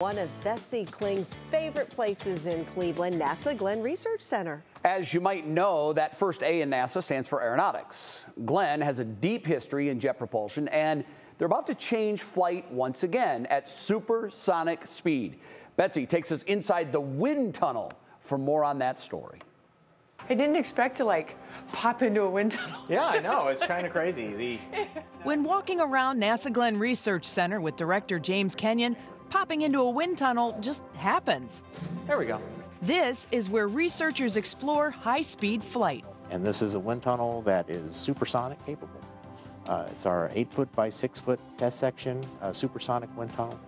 One of Betsy Kling's favorite places in Cleveland, NASA Glenn Research Center. As you might know, that first A in NASA stands for aeronautics. Glenn has a deep history in jet propulsion, and they're about to change flight once again at supersonic speed. Betsy takes us inside the wind tunnel for more on that story. I didn't expect to like pop into a wind tunnel. Yeah, I know. It's kind of crazy. The When walking around NASA Glenn Research Center with director James Kenyon, popping into a wind tunnel just happens. there we go. This is where researchers explore high speed flight. And this is a wind tunnel that is supersonic capable. Uh, it's our 8 foot by 6 foot test section uh, supersonic wind tunnel,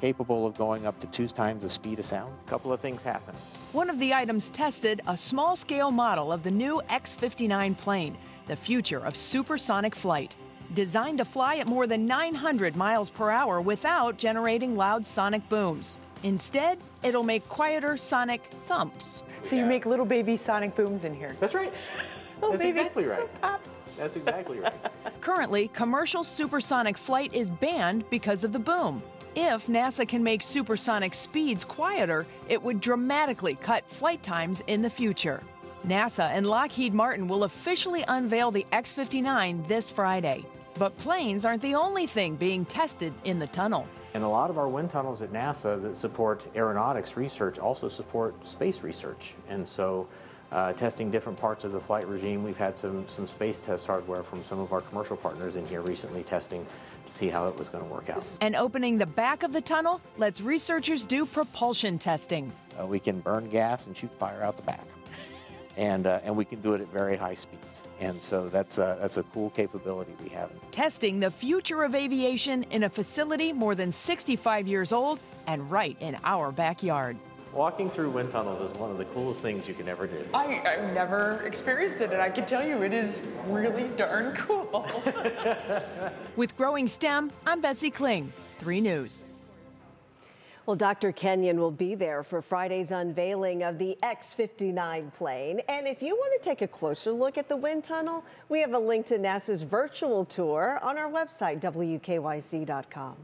capable of going up to two times the speed of sound. A couple of things happen. One of the items tested, a small scale model of the new X 59 plane, the future of supersonic flight. Designed to fly at more than 900 miles per hour without generating loud sonic booms. Instead, it'll make quieter sonic thumps. So you make little baby sonic booms in here. That's right. Little That's baby exactly right. pops. That's exactly right. Currently, commercial supersonic flight is banned because of the boom. If NASA can make supersonic speeds quieter, it would dramatically cut flight times in the future. NASA and Lockheed Martin will officially unveil the X 59 this Friday. But planes aren't the only thing being tested in the tunnel. And a lot of our wind tunnels at NASA that support aeronautics research also support space research. And so, uh, testing different parts of the flight regime, we've had some, some space test hardware from some of our commercial partners in here recently testing to see how it was going to work out. And opening the back of the tunnel lets researchers do propulsion testing. Uh, we can burn gas and shoot fire out the back. And, uh, and we can do it at very high speeds. And so that's, uh, that's a cool capability we have. Testing the future of aviation in a facility more than 65 years old and right in our backyard. Walking through wind tunnels is one of the coolest things you can ever do. I, I've never experienced it, and I can tell you it is really darn cool. With Growing STEM, I'm Betsy Kling, 3 News. Well, Dr. Kenyon will be there for Friday's unveiling of the X 59 plane. And if you want to take a closer look at the wind tunnel, we have a link to NASA's virtual tour on our website, WKYC.com.